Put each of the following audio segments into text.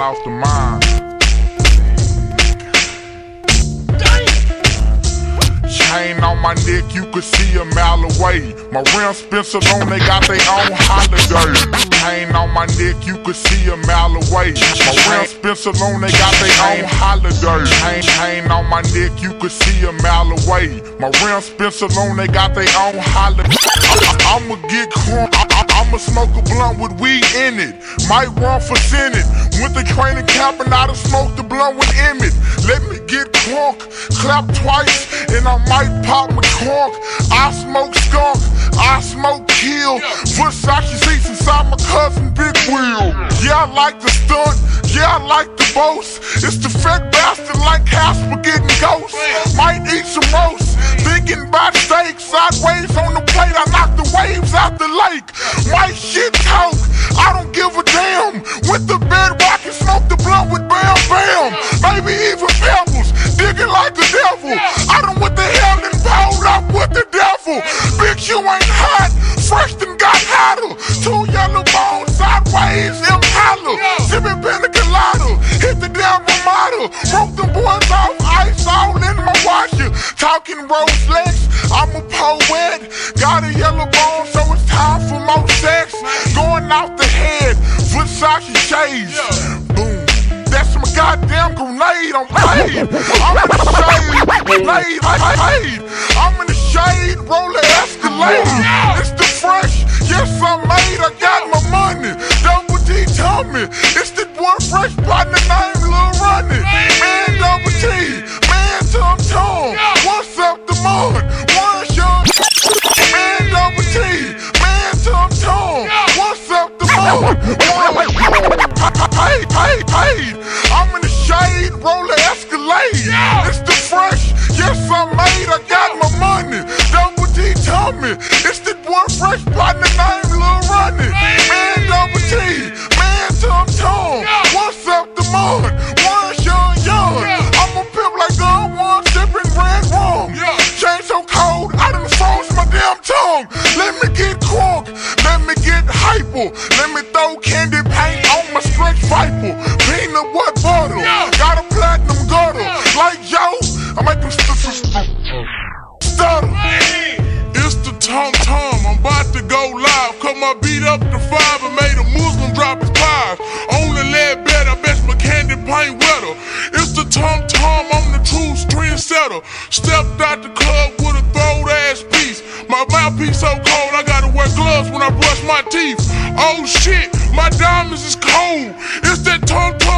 all the mind. Chain on my neck, you could see a mile away. My rim Spencer on, they got their own holiday. Chain on my neck, you could see a mile away. My rim Spencer on, they got their own holiday. Chain, chain on my neck, you could see a mile away. My rim Spencer on, they got their own holiday. I, I'ma get crunk. I'ma smoke a blunt with weed in it. Might run for Senate. Went to training camp and I done smoked the blunt with Emmett. Let me get crunk. Clap twice and I might pop my crunk. I smoke skunk. I smoke kill. Versace seats inside my cousin Big Wheel. Yeah, I like the stunt. Yeah, I like the boast. It's the fat bastard like Casper getting ghosts. Might eat some roast. Thinking about steak sideways on the plate. I the out the lake. My shit talk. I don't give a damn. With the bedrock and smoke the blunt with bam bam. Maybe even pebbles. Digging like the devil. I don't what the hell and pulled up with the devil. Bitch, you ain't hot. Fresh and got hotter. Two yellow bones sideways. Impala. Sipping pina colada. Hit the damn Ramada. Broke Talking rose. I'm a poet. Got a yellow bone, so it's time for more sex. Going out the head. Versace shades. Boom. That's my goddamn grenade. I'm paid. I'm in the shade. Blade, paid. I'm in the shade. Roller Escalade. It's the fresh. Yes, I'm made. I got my money. Double D Tommy. It's the boy fresh by the name I'm in the shade, roller Escalade. It's the fresh. Yes, I'm made. I got my money. Double D Tommy. It's the boy fresh to go live. Cut my beat up to five and made a Muslim drop his pies. Only lead better, bet my candy paint wetter. It's the Tum Tum, I'm the true trendsetter. Stepped out the club with a throwed ass piece. My mouthpiece so cold, I gotta wear gloves when I brush my teeth. Oh shit, my diamonds is cold. It's that Tum Tum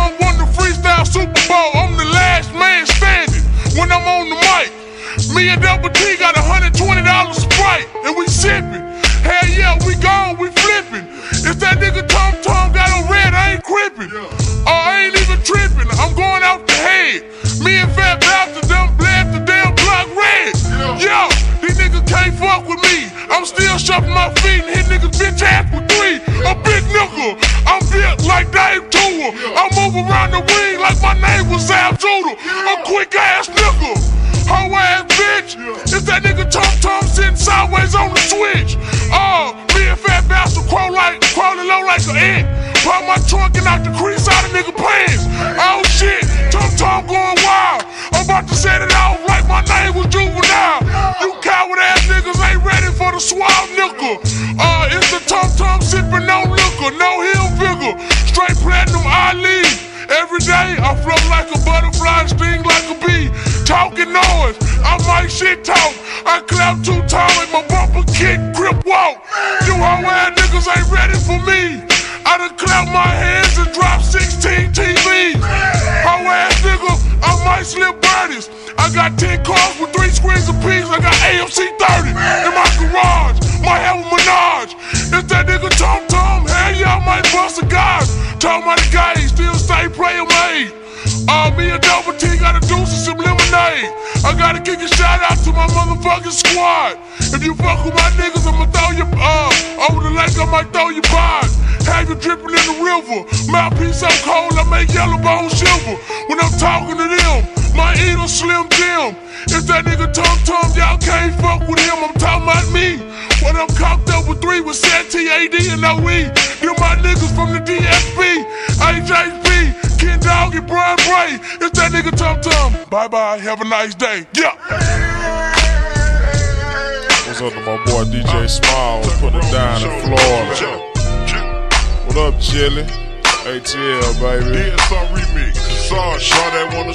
can't fuck with me. I'm still shuffling my feet and hit niggas bitch ass with three. A big nigga. I'm built like Dave Tour. I move around the ring like my name was Al Judah. A quick ass nigga. Hoe ass bitch. It's that nigga Tum Tum sitting sideways on the switch. Oh, me and Fat Bastard crawl like, crawling low like an ant. Pop my trunk and out the crease out of nigga pants. Swab nigga. Uh, it's the Tum Tum sipping no liquor, no hill vigor. Straight platinum Ali. Every day I float like a butterfly, sting like a bee. Talking noise, I might shit talk. I clap too tall and my bumper kick, grip walk. You hoe ass niggas ain't ready for me. I done clap my hands and drop 16 TVs. I got 10 cars with three screens apiece. I got AMC 30 in my garage. My hell Minaj. If that nigga Tum Tum, hell yeah, I might bust a guy. Told my guy, he still say prayer made. Uh, me and Double T gotta do some lemonade. I gotta kick a shout out to my motherfucking squad. If you fuck with my niggas, I'ma throw you, uh, over the lake, I might throw you by. Have you dripping in the river. Mouthpiece so cold, I make yellow bone shiver. When I'm talking to them, my eater slim Jim. If that nigga Tum Tum, y'all can't fuck with him, I'm talking about me. When I'm cocked up with three with set TAD and OE. Them my niggas from the DSP, HHP, Ken Dog and Brian Bray. It's that nigga Tum Tum. Bye bye, have a nice day. Yeah. What's up to my boy DJ Smalls putting it down in Florida. What up, Chili? ATL, baby. DSR remix. Sorry, Shaw that wanna